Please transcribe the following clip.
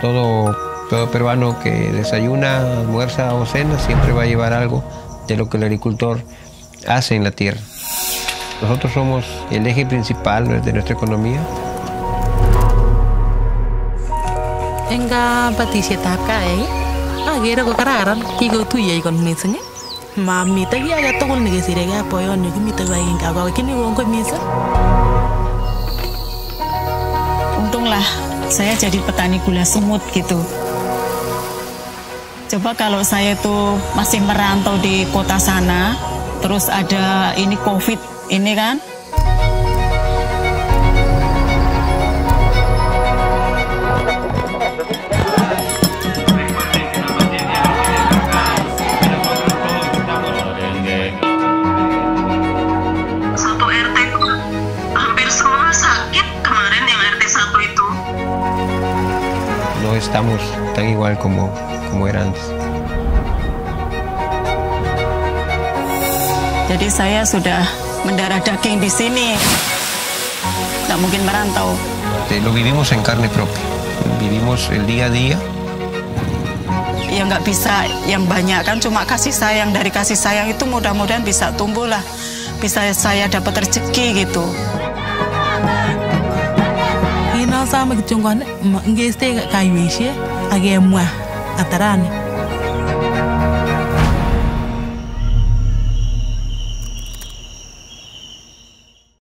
Todo, todo peruano que desayuna, almuerza o cena siempre va a llevar algo de lo que el agricultor hace en la tierra. Nosotros somos el eje principal de nuestra economía. Enggak batisietab kae agere ko kararan kikotuye kot missing mamite kiy age tugul nekesiregei ak boyonyu kimite kibagenge akawekchini kongoi missing Untunglah saya jadi petani gula semut gitu. Coba kalau saya tuh masih merantau di kota sana, terus ada ini COVID ini kan, No estamos tan igual como, como era antes. jadi saya sudah mendarah daging di sini. Nggak mungkin merantau. Lo vivimos en carne propia. Vivimos el día a día. Ya nggak bisa yang banyak kan cuma kasih sayang dari kasih sayang itu mudah-mudahan bisa tumbuh lah. Bisa saya dapat rezeki gitu. Kityo ngone ngeste kaiweishe akemwa atarani